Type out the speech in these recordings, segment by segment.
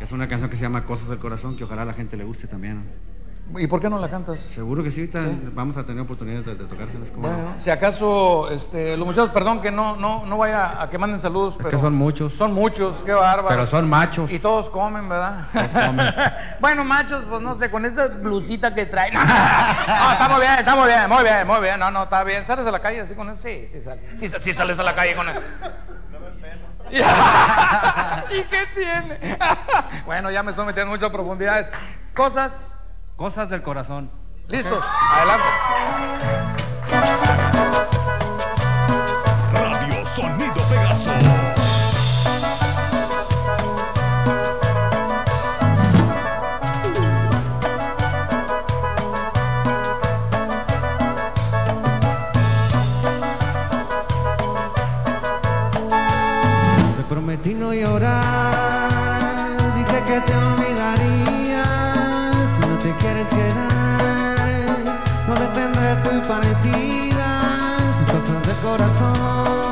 Es una canción que se llama Cosas del Corazón, que ojalá a la gente le guste también. ¿Y por qué no la cantas? Seguro que sí, vamos a tener oportunidad de, de tocárselas como... Bueno, si acaso, este, los muchachos, perdón que no, no, no vaya a que manden saludos, pero... que son muchos. Son muchos, qué bárbaro. Pero son machos. Y todos comen, ¿verdad? comen. bueno, machos, pues no sé, con esa blusita que traen. no, está muy bien, está muy bien, muy bien, muy bien. No, no, está bien. ¿Sales a la calle así con eso? Sí, sí, sí sales a la calle con eso. ¿Y qué tiene? bueno, ya me estoy metiendo en muchas profundidades. Cosas Cosas del corazón. ¿Listos? Adelante. Prometí no llorar, dije que te olvidaría. Si no te quieres quedar, no detendré tu partida. Son cosas del corazón,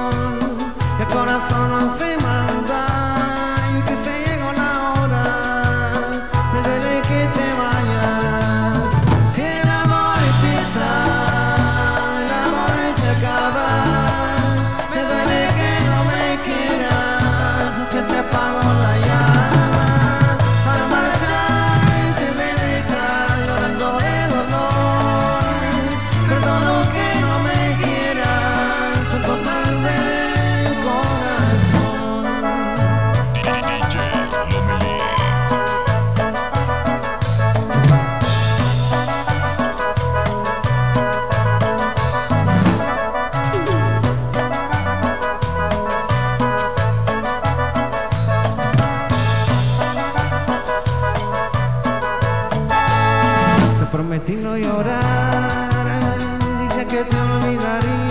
prometí no llorar, dije que te olvidaría.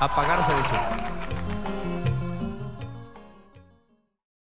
apagar esa elección.